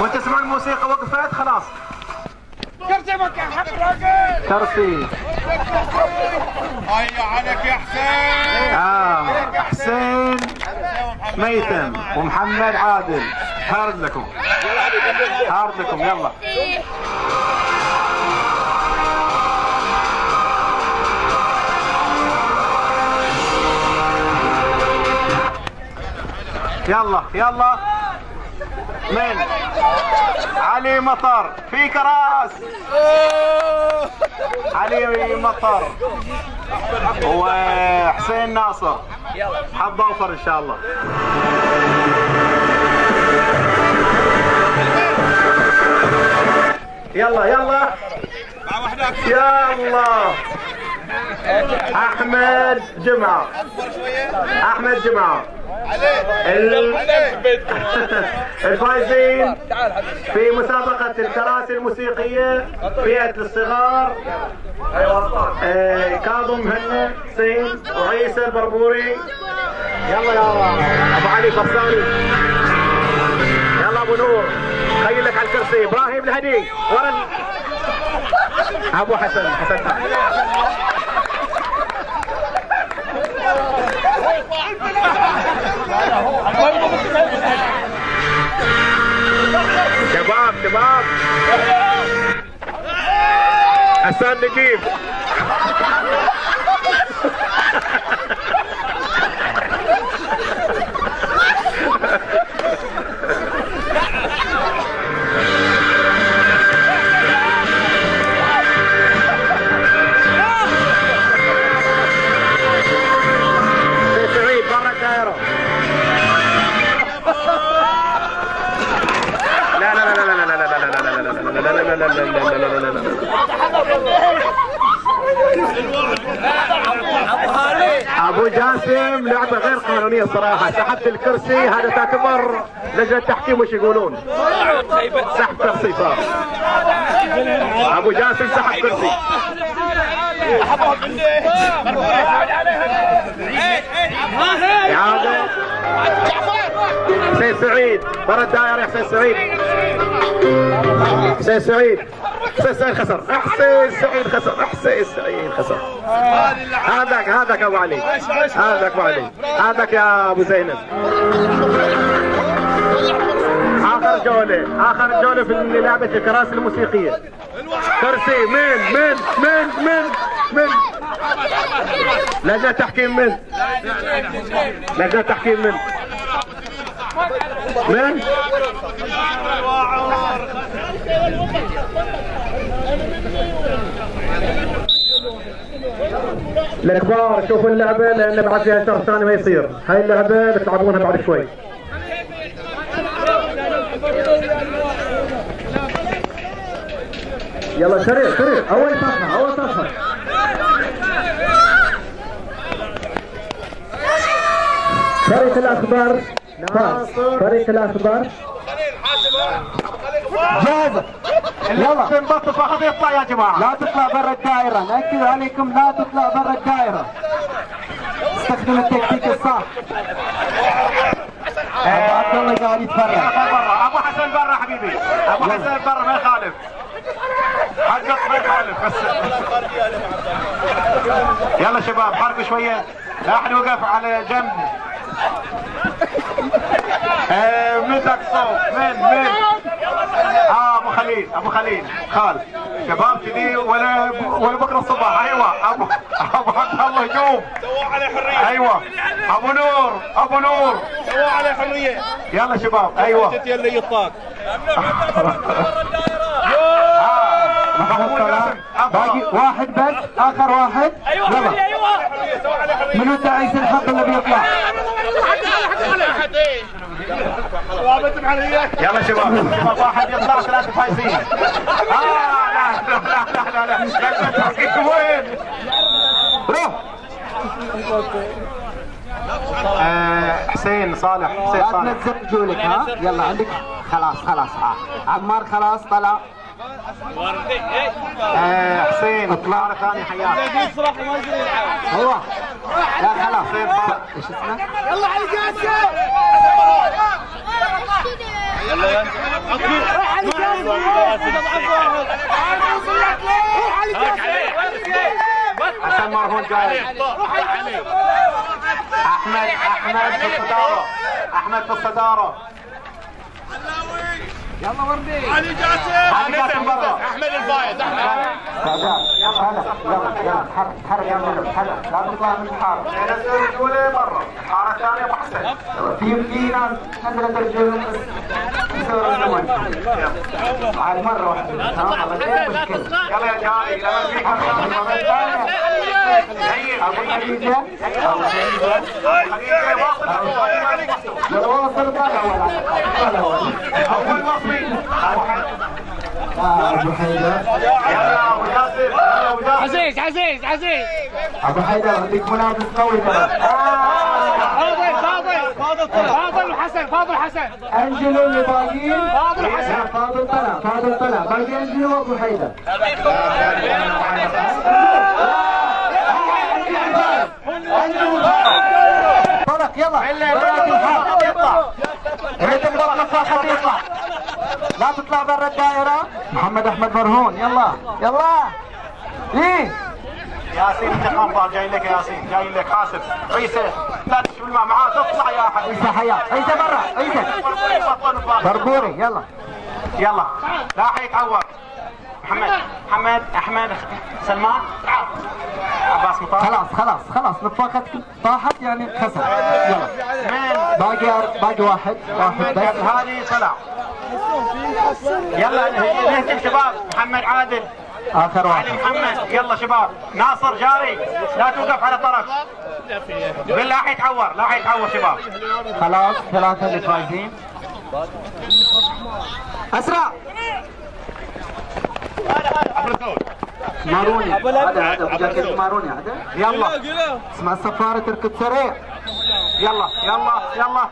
وانت تسمع الموسيقى وقفت خلاص. كرسي. مكان حق الراجل كرسي هيا عليك يا حسين آه حسين ميثم ومحمد عادل. hard لكم. hard لكم يلا. يلا يلا. من؟ علي مطر. في كراس علي مطر. وحسين ناصر. حظ أوفر إن شاء الله. يلا يلا. مع وحدك. يا الله. أحمد جمعة. أحمد جمعة. ال- الفايزين في مسابقة الكراسي الموسيقية فئة الصغار. آه، كاظم مهنا حسين وعيسى البربوري. يلا يا أبو علي فرساني يلا أبو نور خيل لك على الكرسي. إبراهيم الهدي ورا أبو حسن حسن شباب شباب. حسان نجيب. جاسم لعبة غير قانونية الصراحه سحبت الكرسي هذا تعتبر لجنة تحكيم وش يقولون. سحب كرسي صار. أبو جاسم سحب كرسي. حسين سعيد. برا الدائره يا حسين سعيد. حسين سعيد. حسين سعيد خسر. حسين سعيد خسر. حسين سعيد خسر. هذاك هذاك أبو علي. هذاك أبو علي. هذاك يا أبو زينب. آخر جولة. آخر جولة في لعبة الكراسي الموسيقية. كرسي. من من من من من. لجنة تحكيم من؟ لجنة تحكيم من؟ من؟ الكبار شوفوا اللعبة لأن بعد فيها شهر ثاني ما يصير. هاي اللعبة بتلعبونها بعد شوي. يلا سريع سريع أول صفحة أول صفحة. فريق الاخبار فريق الاخبار جاهزة يلا. تنبط فقط يطلع يا جماعة لا تطلع برا الدائرة. نأكد عليكم لا تطلع برا الدائرة. استخدم التكتيك الصح. أبو عبد الله قاعد يتفرج. برا. أبو حسن برا حبيبي. أبو حسن برا ما يخالف. حقق ما يخالف. بس. يلا شباب حركوا شوية. أحد وقف على جنب. آه، متك صوت من من؟ آه أبو خليل أبو خليل. خال شباب كذي ولا ولا بكرة الصباح. أيوه. ابو أبو عبد الله يقوم. سووا عليه حرية. أيوه. أبو نور أبو نور. سووا عليه حرية. يلا شباب أيوه. أنت اللي يطاق. باقي واحد بس آخر واحد. أيوه أيوه. منو تعيس الحظ اللي بيطلع يلا شباب شباب واحد يطلع ثلاثة فايزين آه لا لا لا لا لا لا وين؟ روح آه، حسين صالح حسين لا صالح تنزل رجولك ها يلا عندك خلاص خلاص ها عمار خلاص طلع آه، حسين اطلع مرة ثانية حياك هو لا خلاص حسين صالح إيش اسمه؟ يلا على جاسم حسن مرهون جاي أحمد أحمد في الصدارة. أحمد في الصدارة. علي جاسم. علي جاسم برا. أحمد الفايز. أحمد. سعداء يلا يلا يلا تحرك تحرك يا ولد تحرك لا تطلع من الحارة. نزل الجولة برا الحارة الثانية ابو حسن في في ناس يصير الزمن على مرة واحدة. تمام مشكلة. يلا يا جاري لما فيك المرة أبو خديجة لو وصل ما الأول على الأول اول مصري أبو حيدر يلا ابو يلا ابو ياسر عزيز عزيز عزيز. أبو حيدر عندك منافس قوي ترى. فاضل فاضل فاضل فاضل حسن فاضل حسن. أنجلو اللي باقيين فاضل حسن. فاضل طلع فاضل طلع. باقي أنجلو وأبو حيدر. يلا. برات الحارة يطلع ريت البطل الصاحب يطلع لا تطلع برا الدائرة. محمد أحمد مرهون. يلا. يلا. إيه؟ ياسين انتقام طال جاي لك يا ياسين جاي لك حاسب عيسى لا تشوف الماء معاه تطلع يا حبيبي عيسى حياة عيسى برا عيسى. بربوري. يلا. يلا. لا حيتعور محمد محمد أحمد سلمان عباس مطار خلاص خلاص خلاص نطاقت طاحت يعني خسر. يلا. من باقي باقي واحد واحد بس. هذه طلع يلا نهتم شباب محمد عادل. آخر علي واحد محمد. يلا شباب. ناصر جاري. لا توقف على طرف. بالله حيتعور لا حيتعور شباب. خلاص ثلاثة اللي فايزين أسرع. ماروني. هذا هذا أبو جاكيت ماروني هذا يلا. اسمع الصفارة تركض سريع. يلا يلا يلا.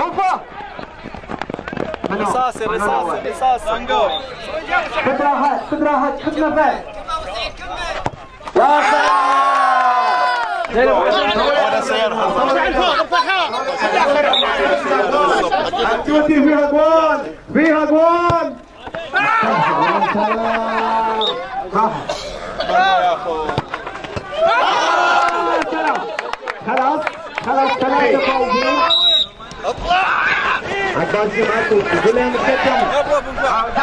اوفا رصاصي رصاصي رصاصي. خد راحت خد راحت خد نفس يا التوتي فيها جوال فيها جوال خلاص خلاص ثلاثة فايزين عباس معكم يقول لهم حراق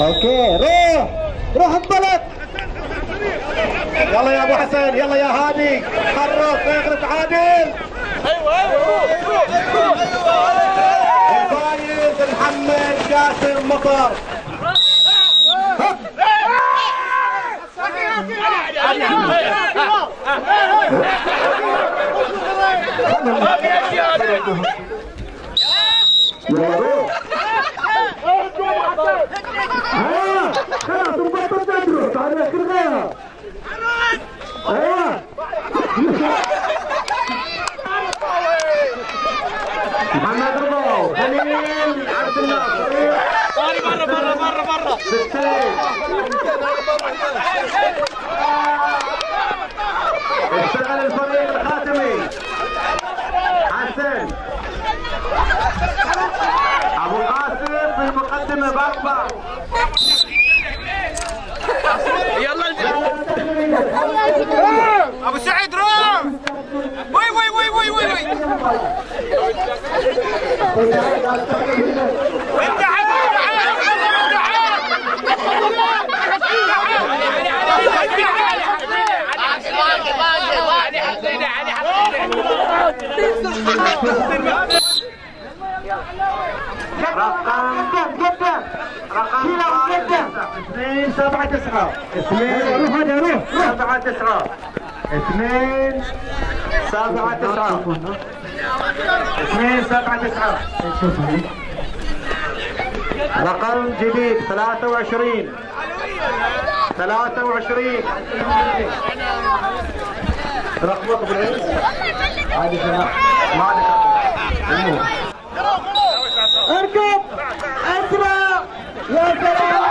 أوكي روح روح انطلق يلا يا أبو حسن يلا يا هادي. حرك اغرب عادل. الفايز محمد جاسم مطر يلا روح ها خلاص انبطل تدرس تعال اخر غيرها أيوه محمد رضا خليل عبد الناصر برا برا برا برا ستين اشتغل الفريق الخاتمي حسن ابو قاسم في المقدمه باكبر ابو سعيد روح وي وي وي وي وي وي انت رقم قدم رقم شيله قدم اثنين سبعة تسعة. اثنين روح هذا روح سبعة تسعة. اثنين سبعة تسعة. اثنين سبعة تسعة. رقم جديد ثلاثة وعشرين. ثلاثة وعشرين. رقمك بالعز عادي ما عندك اركب. اسرع يا سلام.